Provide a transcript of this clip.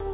are